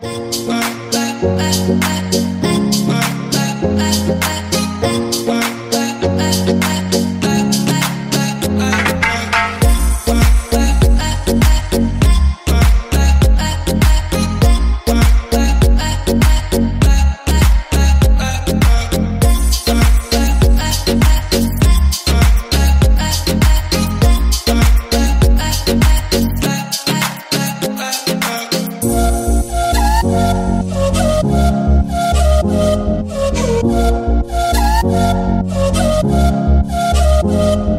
Bye. you.